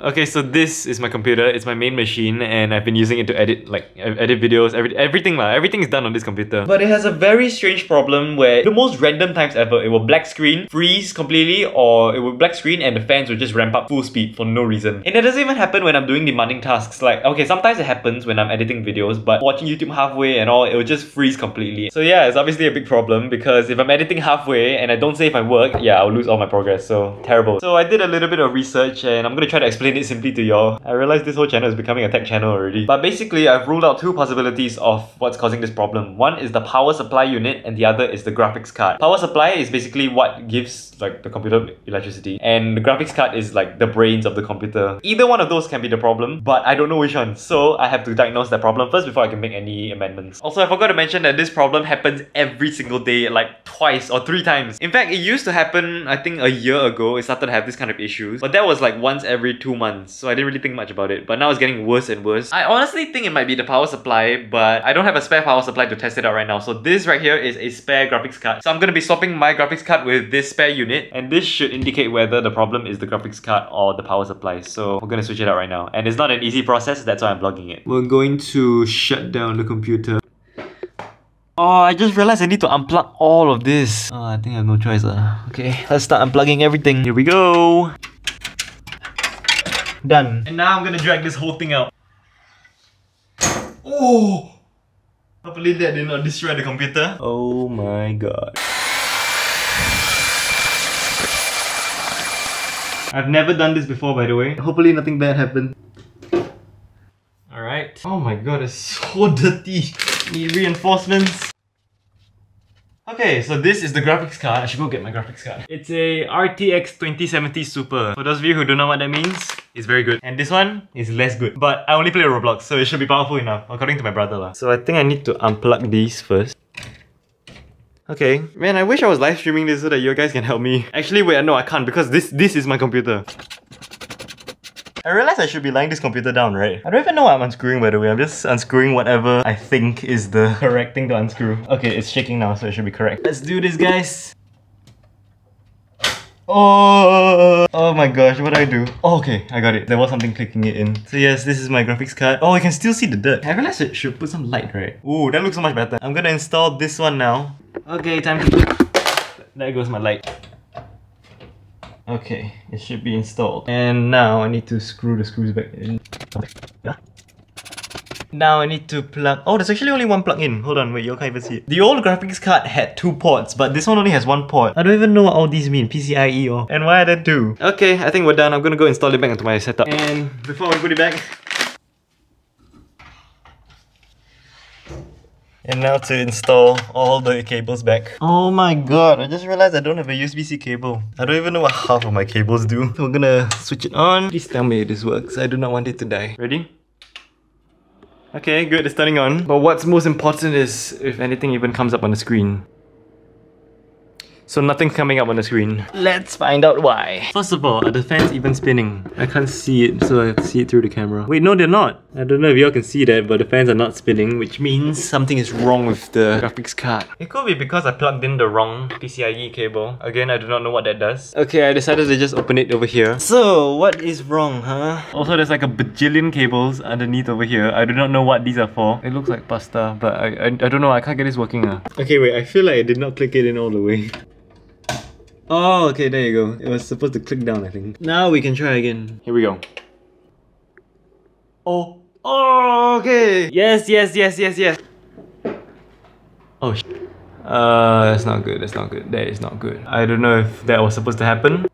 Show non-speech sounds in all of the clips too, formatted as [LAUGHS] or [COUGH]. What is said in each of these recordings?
Okay, so this is my computer. It's my main machine and I've been using it to edit like edit videos, every, everything lah. Everything is done on this computer. But it has a very strange problem where the most random times ever, it will black screen, freeze completely, or it will black screen and the fans will just ramp up full speed for no reason. And it doesn't even happen when I'm doing demanding tasks. Like, okay, sometimes it happens when I'm editing videos, but watching YouTube halfway and all, it will just freeze completely. So yeah, it's obviously a big problem because if I'm editing halfway and I don't save my work, yeah, I'll lose all my progress. So terrible. So I did a little bit of research and I'm gonna try to explain explain it simply to y'all. I realize this whole channel is becoming a tech channel already. But basically, I've ruled out two possibilities of what's causing this problem. One is the power supply unit and the other is the graphics card. Power supply is basically what gives like the computer electricity and the graphics card is like the brains of the computer. Either one of those can be the problem, but I don't know which one. So I have to diagnose that problem first before I can make any amendments. Also, I forgot to mention that this problem happens every single day, like twice or three times. In fact, it used to happen, I think a year ago, it started to have this kind of issues. But that was like once every two months, so I didn't really think much about it. But now it's getting worse and worse. I honestly think it might be the power supply, but I don't have a spare power supply to test it out right now. So this right here is a spare graphics card. So I'm gonna be swapping my graphics card with this spare unit, and this should indicate whether the problem is the graphics card or the power supply. So we're gonna switch it out right now. And it's not an easy process, that's why I'm vlogging it. We're going to shut down the computer. Oh, I just realized I need to unplug all of this. Oh, I think I have no choice. Uh. Okay, let's start unplugging everything. Here we go. Done. And now I'm gonna drag this whole thing out. Oh! Hopefully that did not destroy the computer. Oh my god. I've never done this before by the way. Hopefully nothing bad happened. Alright. Oh my god, it's so dirty. Need reinforcements. Okay, so this is the graphics card. I should go get my graphics card. It's a RTX 2070 Super. For those of you who don't know what that means, it's very good. And this one is less good. But I only play Roblox, so it should be powerful enough, according to my brother. lah. So I think I need to unplug these first. Okay. Man, I wish I was live streaming this so that you guys can help me. Actually, wait, no, I can't because this this is my computer. I realize I should be laying this computer down, right? I don't even know what I'm unscrewing by the way. I'm just unscrewing whatever I think is the [LAUGHS] correct thing to unscrew. Okay, it's shaking now, so it should be correct. Let's do this, guys. Oh, oh my gosh, what do I do? Oh, okay, I got it. There was something clicking it in. So yes, this is my graphics card. Oh, I can still see the dirt. I realized I should put some light, right? Ooh, that looks so much better. I'm gonna install this one now. Okay, time to... There goes my light. Okay, it should be installed. And now I need to screw the screws back in. Now I need to plug... Oh, there's actually only one plug in. Hold on, wait, you can't even see it. The old graphics card had two ports, but this one only has one port. I don't even know what all these mean. PCIe or... And why are there two? Okay, I think we're done. I'm gonna go install it back into my setup. And before we put it back, And now to install all the cables back. Oh my god, I just realized I don't have a USB-C cable. I don't even know what half of my cables do. We're gonna switch it on. Please tell me this works. I do not want it to die. Ready? Okay, good, it's turning on. But what's most important is if anything even comes up on the screen. So nothing's coming up on the screen. Let's find out why. First of all, are the fans even spinning? I can't see it, so I see it through the camera. Wait, no they're not. I don't know if y'all can see that, but the fans are not spinning, which means something is wrong with the graphics card. It could be because I plugged in the wrong PCIe cable. Again, I do not know what that does. Okay, I decided to just open it over here. So, what is wrong, huh? Also, there's like a bajillion cables underneath over here. I do not know what these are for. It looks like pasta, but I, I, I don't know, I can't get this working. Uh. Okay, wait, I feel like I did not click it in all the way. Oh, okay, there you go. It was supposed to click down, I think. Now we can try again. Here we go. Oh. Oh, okay. Yes, yes, yes, yes, yes. Oh, sh Uh, that's not good, that's not good. That is not good. I don't know if that was supposed to happen.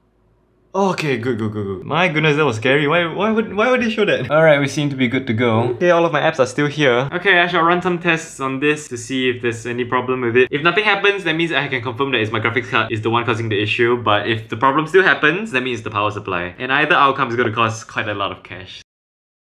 Okay, good, good, good, good. My goodness, that was scary. Why, why would, why would they show that? Alright, we seem to be good to go. Okay, all of my apps are still here. Okay, I shall run some tests on this to see if there's any problem with it. If nothing happens, that means I can confirm that it's my graphics card is the one causing the issue. But if the problem still happens, that means the power supply. And either outcome is going to cost quite a lot of cash.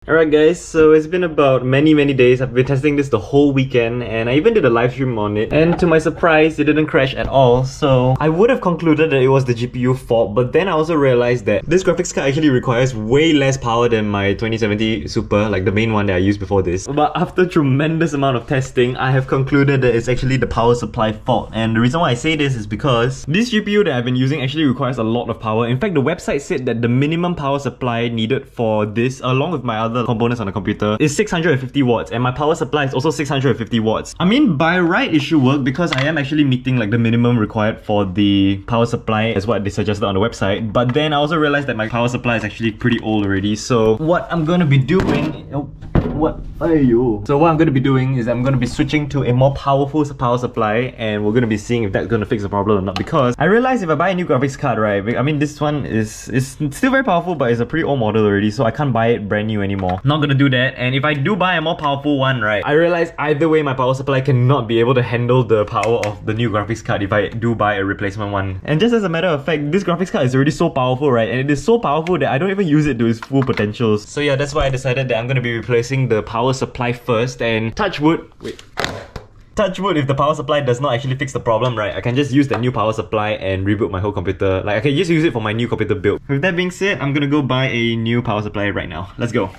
Alright guys, so it's been about many many days. I've been testing this the whole weekend and I even did a live stream on it. And to my surprise, it didn't crash at all. So I would have concluded that it was the GPU fault, but then I also realized that this graphics card actually requires way less power than my 2070 Super, like the main one that I used before this. But after tremendous amount of testing, I have concluded that it's actually the power supply fault. And the reason why I say this is because this GPU that I've been using actually requires a lot of power. In fact, the website said that the minimum power supply needed for this, along with my other other components on the computer is 650 watts and my power supply is also 650 watts. I mean by right it should work because I am actually meeting like the minimum required for the power supply as what they suggested on the website but then I also realized that my power supply is actually pretty old already so what I'm gonna be doing oh, what Ayo. So what I'm going to be doing is I'm going to be switching to a more powerful power supply and we're going to be seeing if that's going to fix the problem or not because I realized if I buy a new graphics card right I mean this one is is still very powerful but it's a pretty old model already so I can't buy it brand new anymore. Not gonna do that and if I do buy a more powerful one right I realize either way my power supply cannot be able to handle the power of the new graphics card if I do buy a replacement one. And just as a matter of fact this graphics card is already so powerful right and it is so powerful that I don't even use it to its full potentials. So yeah that's why I decided that I'm gonna be replacing the power supply first and touch wood. Wait. Touch wood if the power supply does not actually fix the problem right? I can just use the new power supply and reboot my whole computer. Like I can just use it for my new computer build. With that being said I'm gonna go buy a new power supply right now. Let's go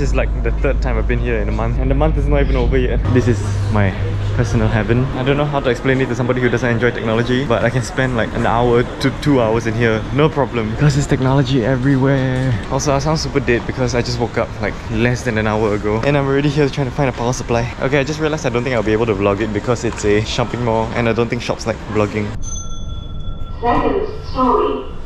This is like the third time I've been here in a month and the month is not even over yet. This is my personal heaven. I don't know how to explain it to somebody who doesn't enjoy technology but I can spend like an hour to two hours in here no problem because there's technology everywhere. Also I sound super dead because I just woke up like less than an hour ago and I'm already here trying to find a power supply. Okay I just realized I don't think I'll be able to vlog it because it's a shopping mall and I don't think shops like vlogging. Second story.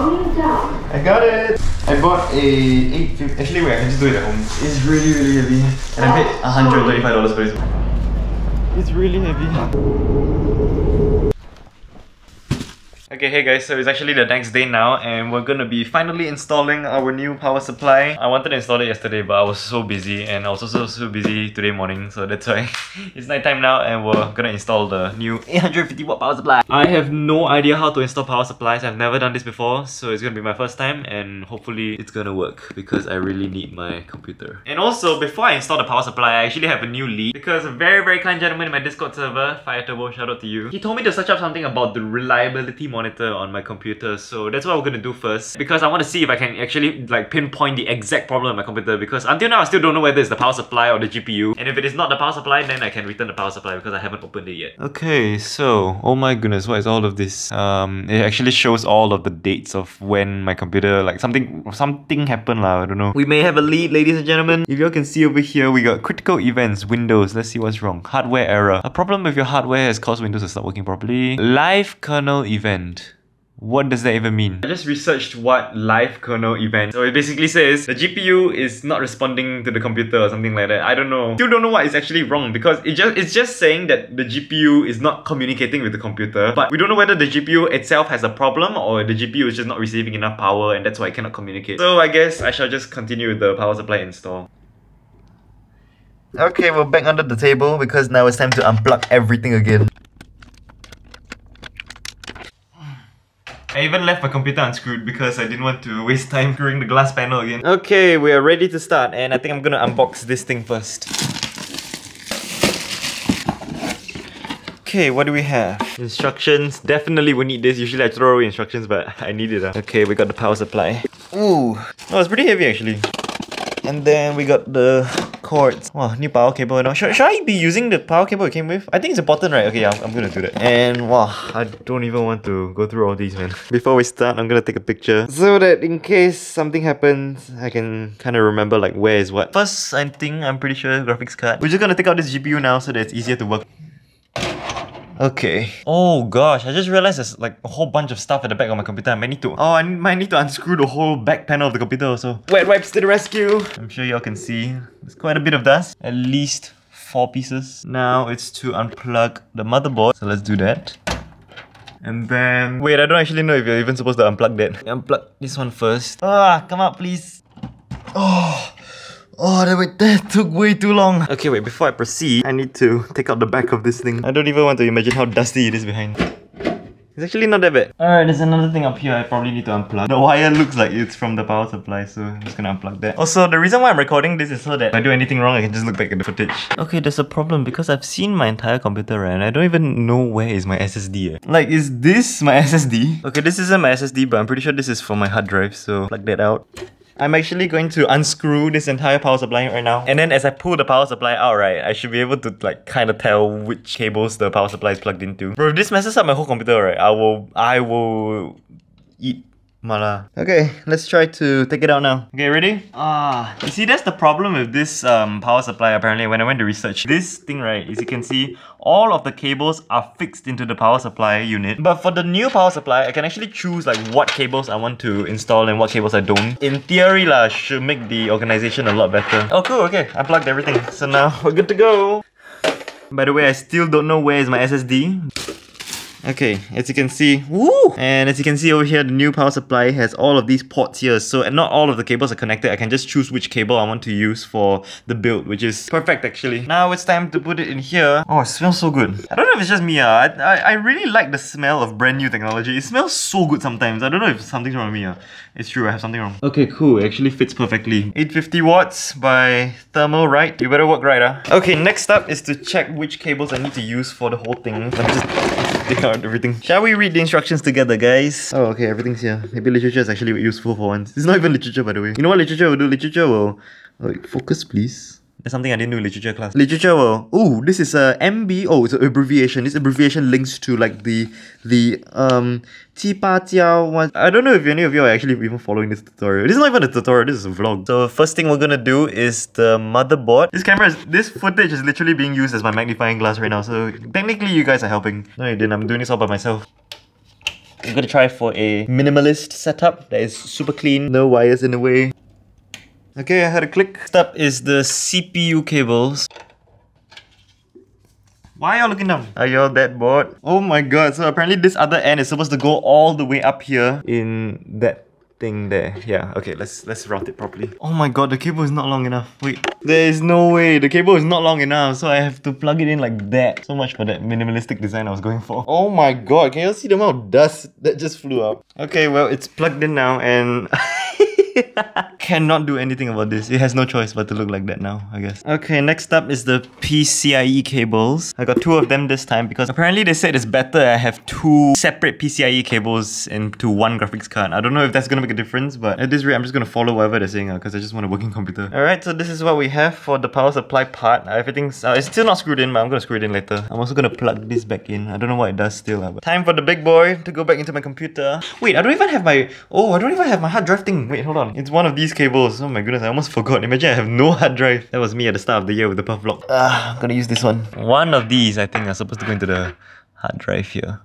I got it! I bought a 850, actually wait, I can just do it at home. It's really really heavy and I paid $135 for this. It's really heavy. Okay, hey guys, so it's actually the next day now and we're gonna be finally installing our new power supply. I wanted to install it yesterday but I was so busy and I was also so busy today morning so that's why [LAUGHS] it's night time now and we're gonna install the new [LAUGHS] 850 watt power supply. I have no idea how to install power supplies, I've never done this before so it's gonna be my first time and hopefully it's gonna work because I really need my computer. And also, before I install the power supply, I actually have a new lead because a very very kind gentleman in my Discord server, Fire Turbo, shout out to you. He told me to search up something about the reliability monitor monitor on my computer so that's what we're gonna do first because I want to see if I can actually like pinpoint the exact problem on my computer because until now I still don't know whether it's the power supply or the GPU and if it is not the power supply then I can return the power supply because I haven't opened it yet. Okay so oh my goodness what is all of this? Um, it actually shows all of the dates of when my computer like something something happened lah I don't know. We may have a lead ladies and gentlemen. If you all can see over here we got critical events Windows let's see what's wrong. Hardware error. A problem with your hardware has caused Windows to stop working properly. Live kernel event. What does that even mean? I just researched what live kernel event. So it basically says the GPU is not responding to the computer or something like that. I don't know. Still don't know what is actually wrong because it just it's just saying that the GPU is not communicating with the computer. But we don't know whether the GPU itself has a problem or the GPU is just not receiving enough power and that's why it cannot communicate. So I guess I shall just continue with the power supply install. Okay, we're back under the table because now it's time to unplug everything again. I even left my computer unscrewed because I didn't want to waste time screwing the glass panel again. Okay, we are ready to start and I think I'm gonna unbox this thing first. Okay, what do we have? Instructions. Definitely we need this. Usually I throw away instructions, but [LAUGHS] I need it. Uh. Okay, we got the power supply. Ooh. Oh, it's pretty heavy actually. And then we got the cords. Wow, new power cable now. Should, should I be using the power cable it came with? I think it's important, right? Okay, yeah, I'm, I'm gonna do that. And wow, I don't even want to go through all these, man. [LAUGHS] Before we start, I'm gonna take a picture so that in case something happens, I can kind of remember like where is what. First, I think I'm pretty sure graphics card. We're just gonna take out this GPU now so that it's easier to work. Okay. Oh gosh, I just realized there's like a whole bunch of stuff at the back of my computer. I might need to. Oh, I might need to unscrew the whole back panel of the computer also. Wet wipes to the rescue. I'm sure y'all can see. There's quite a bit of dust. At least four pieces. Now it's to unplug the motherboard. So let's do that. And then... Wait, I don't actually know if you're even supposed to unplug that. Unplug this one first. Ah, come out please. Oh. Oh, that, wait, that took way too long. Okay, wait, before I proceed, I need to take out the back of this thing. I don't even want to imagine how dusty it is behind. It's actually not that bad. Alright, there's another thing up here I probably need to unplug. The wire looks like it's from the power supply, so I'm just gonna unplug that. Also, the reason why I'm recording this is so that if I do anything wrong, I can just look back at the footage. Okay, there's a problem because I've seen my entire computer right, and I don't even know where is my SSD. Eh. Like, is this my SSD? Okay, this isn't my SSD, but I'm pretty sure this is for my hard drive, so plug that out. I'm actually going to unscrew this entire power supply right now. And then as I pull the power supply out, right, I should be able to like kind of tell which cables the power supply is plugged into. Bro, if this messes up my whole computer, right, I will, I will eat Mala. Okay, let's try to take it out now. Okay, ready? Ah, you see that's the problem with this um, power supply apparently when I went to research. This thing right, as you can see, all of the cables are fixed into the power supply unit. But for the new power supply, I can actually choose like what cables I want to install and what cables I don't. In theory lah, should make the organization a lot better. Oh cool, okay, I plugged everything. So now [LAUGHS] we're good to go. By the way, I still don't know where is my SSD. Okay, as you can see, woo! And as you can see over here, the new power supply has all of these ports here. So not all of the cables are connected. I can just choose which cable I want to use for the build, which is perfect actually. Now it's time to put it in here. Oh, it smells so good. I don't know if it's just me. Uh. I, I, I really like the smell of brand new technology. It smells so good sometimes. I don't know if something's wrong with me. Uh. It's true, I have something wrong. Okay, cool. It actually fits perfectly. 850 watts by Thermalright. You better work right, huh? Okay, next up is to check which cables I need to use for the whole thing. just everything. Shall we read the instructions together, guys? Oh, okay, everything's here. Maybe literature is actually useful for once. It's not even literature, by the way. You know what literature will do? Literature will... Like, focus, please. That's something I didn't do in literature class. Literature well, oh, this is a MBO. It's an abbreviation. This abbreviation links to like the the um Jiao one. I don't know if any of you are actually even following this tutorial. This is not even a tutorial, this is a vlog. So first thing we're gonna do is the motherboard. This camera is this footage is literally being used as my magnifying glass right now. So technically you guys are helping. No, you didn't, I'm doing this all by myself. I'm gonna try for a minimalist setup that is super clean, no wires in the way. Okay, I had a click. Next up is the CPU cables. Why are y'all looking down? Are y'all that bored? Oh my god, so apparently this other end is supposed to go all the way up here in that thing there. Yeah, okay, let's let's route it properly. Oh my god, the cable is not long enough. Wait, there is no way. The cable is not long enough, so I have to plug it in like that. So much for that minimalistic design I was going for. Oh my god, can you see the amount of dust that just flew up? Okay, well, it's plugged in now and... [LAUGHS] [LAUGHS] Cannot do anything about this. It has no choice but to look like that now, I guess. Okay, next up is the PCIe cables. I got two of them this time because apparently they said it's better I have two separate PCIe cables into one graphics card. I don't know if that's gonna make a difference, but at this rate, I'm just gonna follow whatever they're saying because uh, I just want a working computer. Alright, so this is what we have for the power supply part. Uh, everything's uh, it's still not screwed in, but I'm gonna screw it in later. I'm also gonna plug this back in. I don't know what it does still. Uh, but time for the big boy to go back into my computer. Wait, I don't even have my... Oh, I don't even have my hard drive thing. Wait, hold on. It's one of these cables. Oh my goodness, I almost forgot. Imagine I have no hard drive. That was me at the start of the year with the Puff Vlog. Ah, I'm gonna use this one. One of these, I think, are supposed to go into the hard drive here.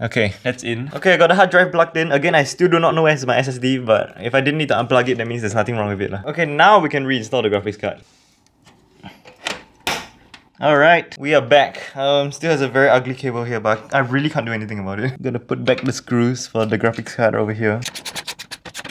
Okay, that's in. Okay, I got the hard drive plugged in. Again, I still do not know where's my SSD, but if I didn't need to unplug it, that means there's nothing wrong with it. Lah. Okay, now we can reinstall the graphics card. Alright, we are back. Um, still has a very ugly cable here, but I really can't do anything about it. I'm gonna put back the screws for the graphics card over here.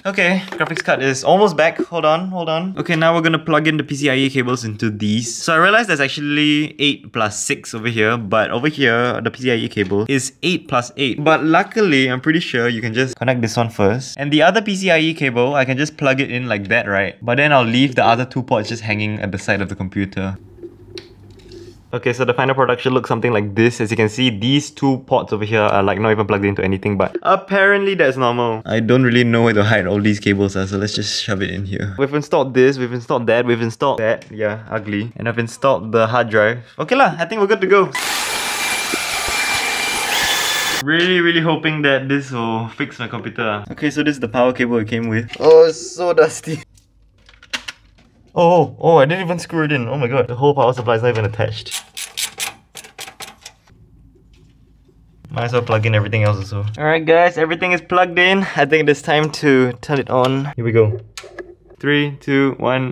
Okay, graphics card is almost back. Hold on, hold on. Okay, now we're gonna plug in the PCIe cables into these. So I realized there's actually 8 plus 6 over here, but over here, the PCIe cable is 8 plus 8. But luckily, I'm pretty sure you can just connect this one first. And the other PCIe cable, I can just plug it in like that, right? But then I'll leave the other two ports just hanging at the side of the computer. Okay, so the final product should look something like this. As you can see, these two ports over here are like not even plugged into anything, but apparently that's normal. I don't really know where to hide all these cables, uh, so let's just shove it in here. We've installed this, we've installed that, we've installed that. Yeah, ugly. And I've installed the hard drive. Okay lah, I think we're good to go. Really, really hoping that this will fix my computer. Okay, so this is the power cable it came with. Oh, it's so dusty. Oh, oh, I didn't even screw it in. Oh my god, the whole power supply is not even attached. Might as well plug in everything else also. Alright guys, everything is plugged in. I think it's time to turn it on. Here we go. Three, two, one.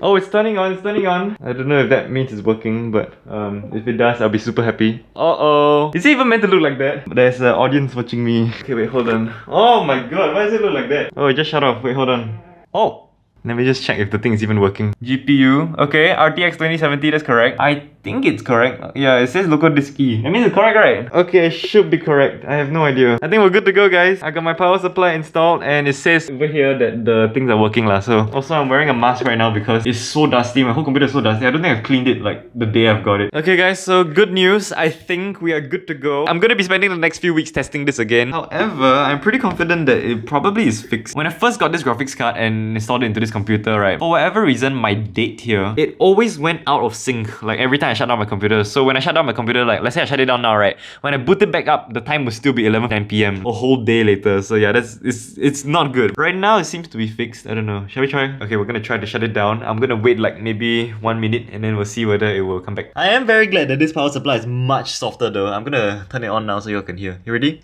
Oh, it's turning on, it's turning on. I don't know if that means it's working, but um, if it does, I'll be super happy. Uh-oh. Is it even meant to look like that? There's an audience watching me. Okay, wait, hold on. Oh my god, why does it look like that? Oh, it just shut off. Wait, hold on. Oh! Let me just check if the thing is even working. GPU, okay, RTX 2070, that's correct. I think it's correct. Yeah, it says local disk E. That means it's correct, right? Okay, it should be correct. I have no idea. I think we're good to go, guys. I got my power supply installed and it says over here that the things are working lah. So also I'm wearing a mask right now because it's so dusty. My whole computer is so dusty. I don't think I've cleaned it like the day I've got it. Okay guys, so good news. I think we are good to go. I'm gonna be spending the next few weeks testing this again. However, I'm pretty confident that it probably is fixed. When I first got this graphics card and installed it into this computer, right, for whatever reason, my date here, it always went out of sync, like every time I shut down my computer. So when I shut down my computer, like let's say I shut it down now, right, when I boot it back up, the time will still be 11:10 p.m. a whole day later. So yeah, that's it's it's not good. Right now, it seems to be fixed. I don't know. Shall we try? Okay, we're gonna try to shut it down. I'm gonna wait like maybe one minute and then we'll see whether it will come back. I am very glad that this power supply is much softer though. I'm gonna turn it on now so you all can hear. You ready?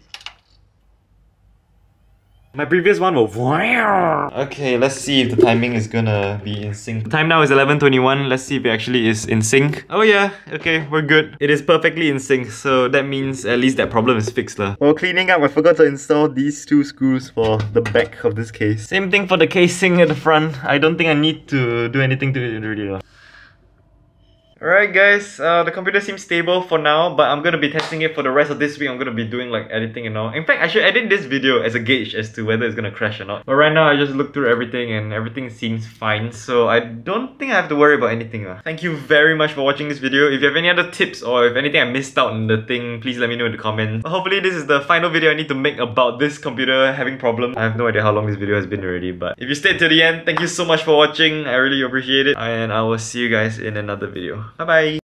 My previous one will [LAUGHS] Okay, let's see if the timing is gonna be in sync. The time now is 11.21. Let's see if it actually is in sync. Oh yeah, okay, we're good. It is perfectly in sync, so that means at least that problem is fixed lah. While cleaning up, I forgot to install these two screws for the back of this case. Same thing for the casing at the front. I don't think I need to do anything to it really lah. Alright guys, uh, the computer seems stable for now, but I'm gonna be testing it for the rest of this week. I'm gonna be doing like editing and all. In fact, I should edit this video as a gauge as to whether it's gonna crash or not. But right now, I just looked through everything and everything seems fine, so I don't think I have to worry about anything. Uh. Thank you very much for watching this video. If you have any other tips or if anything I missed out in the thing, please let me know in the comments. But hopefully this is the final video I need to make about this computer having problems. I have no idea how long this video has been already, but if you stayed to the end, thank you so much for watching. I really appreciate it, and I will see you guys in another video. 拜拜。